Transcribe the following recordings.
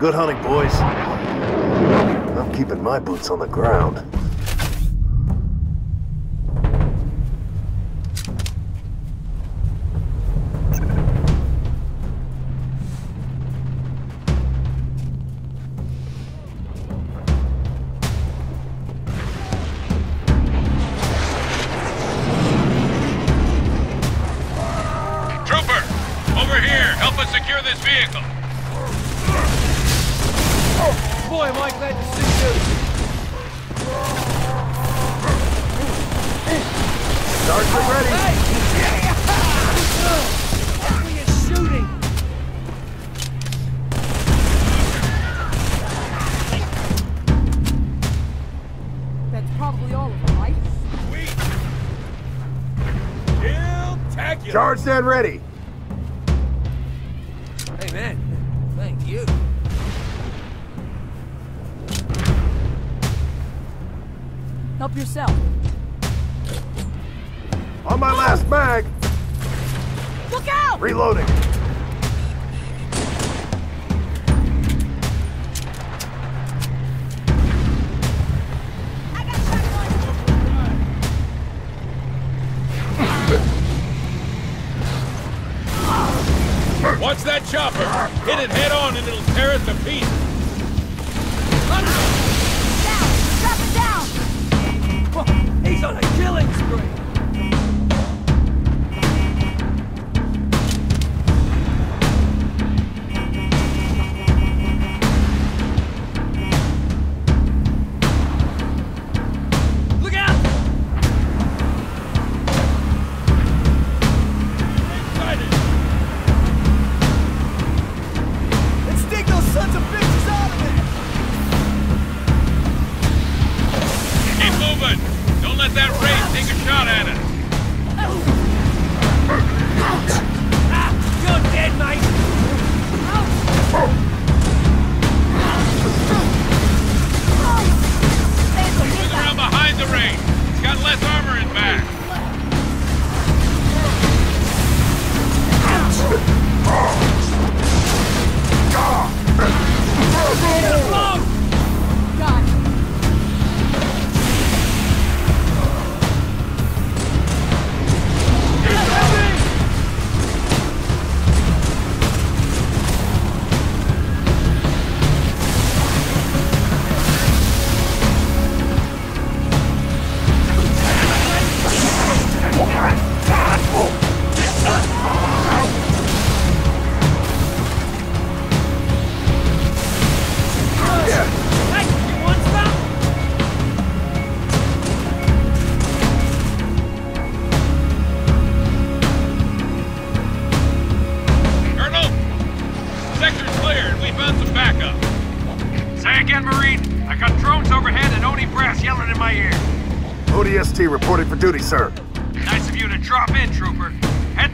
Good hunting, boys. I'm keeping my boots on the ground. Am I glad to see you. Ready! What are you shooting? That's probably all of them, right? Spectacular. Charged and ready! Hey, man. Thank you. Help yourself. On my last mag! Look out! Reloading! Watch that chopper. Hit it head on and it'll tear us to pieces. He's on a killing spree.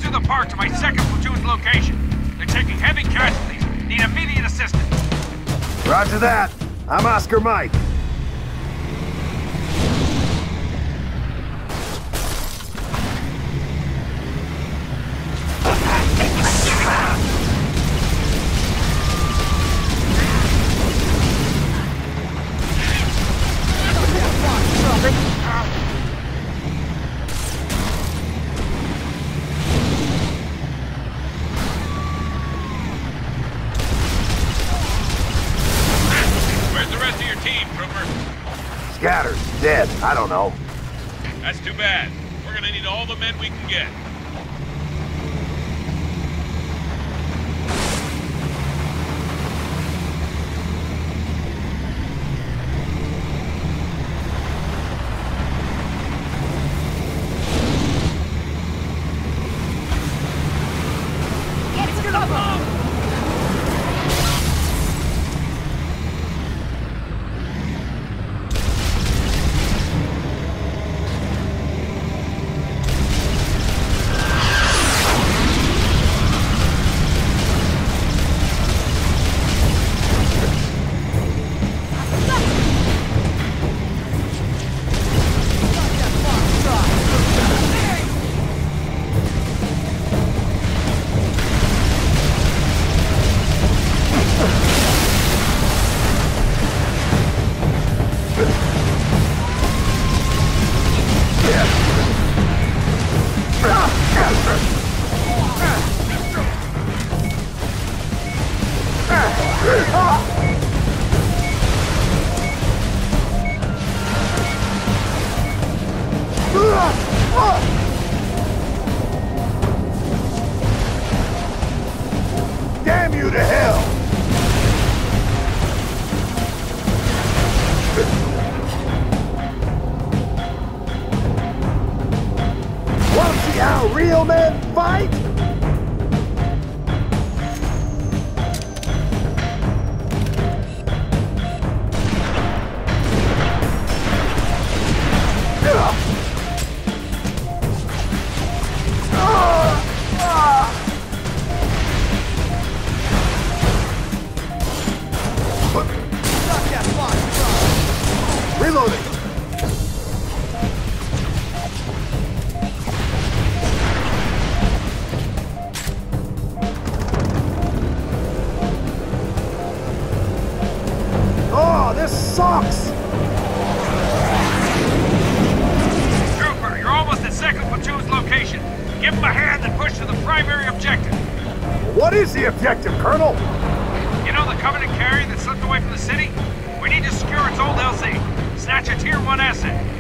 Through the park to my second platoon's location. They're taking heavy casualties. Need immediate assistance. Roger that. I'm Oscar Mike. Dead. I don't know. That's too bad. We're gonna need all the men we can get. Ah! Ah! Is the objective, Colonel? You know the Covenant carrier that slipped away from the city? We need to secure its old LZ. Snatch a Tier 1 asset.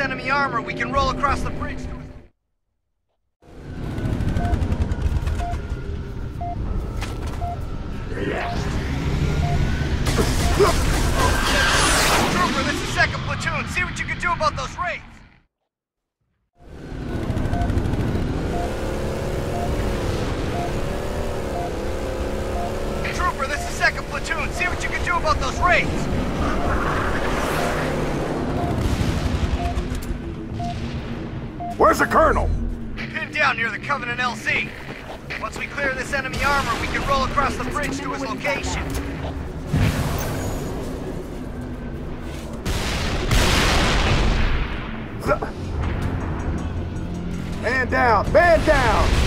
Enemy armor, we can roll across the bridge to Trooper, this is second platoon. See what you can do about those Wraiths. Trooper, this is second platoon. See what you can do about those Wraiths. Where's the Colonel? Pinned down near the Covenant LZ. Once we clear this enemy armor, we can roll across the bridge to his location. Man down! Man down!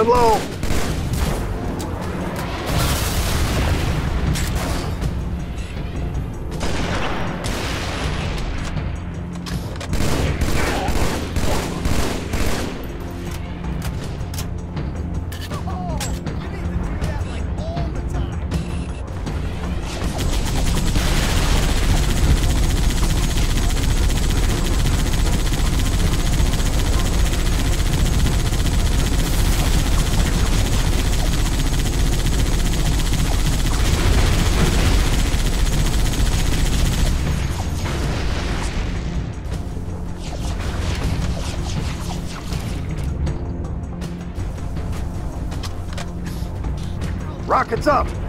Running low! Rockets up!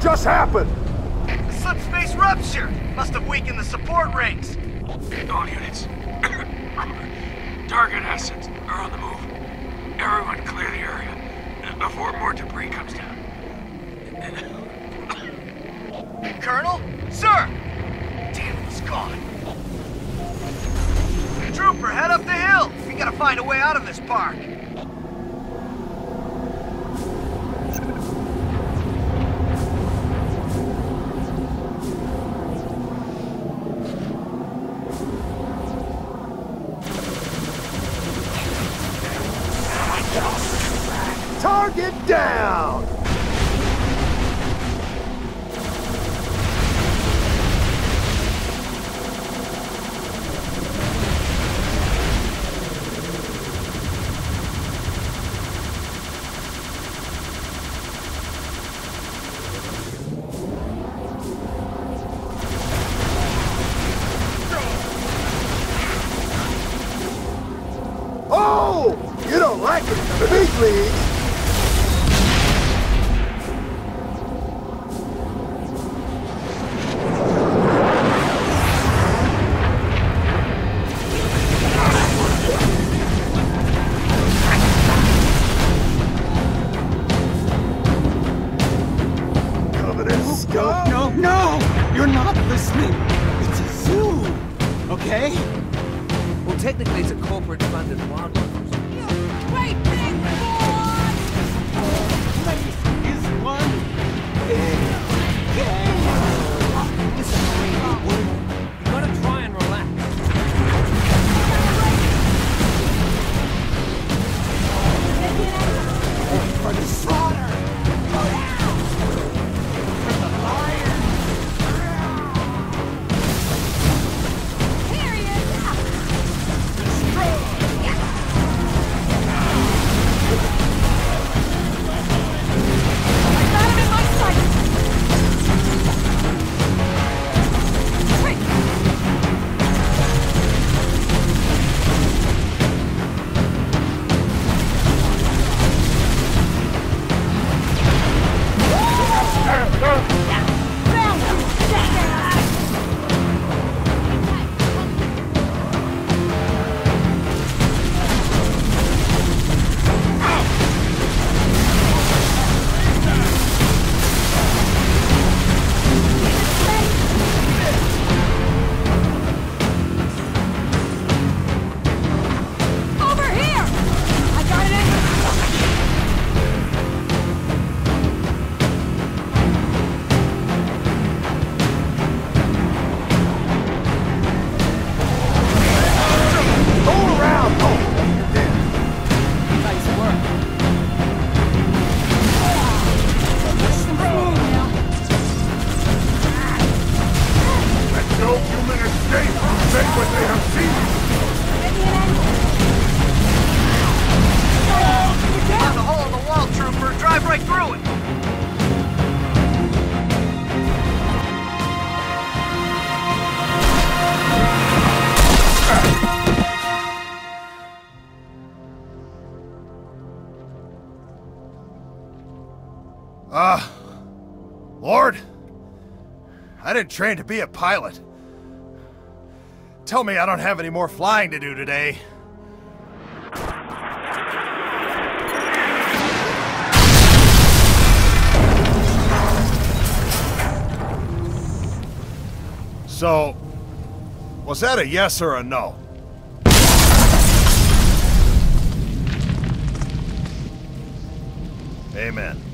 Just happened? Subspace rupture! Must have weakened the support rings. All units. Target assets are on the move. Everyone clear the area before more debris comes down. Colonel? Sir! Damn, he's gone. Trooper, head up the hill! We gotta find a way out of this park. Escape! Say what they have seen! Found a hole in the wall, Trooper. Drive right through it. Ah, Lord, I didn't train to be a pilot. Tell me I don't have any more flying to do today. So, was that a yes or a no? Amen.